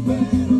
souberam